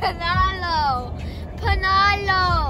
Panalo. Panalo.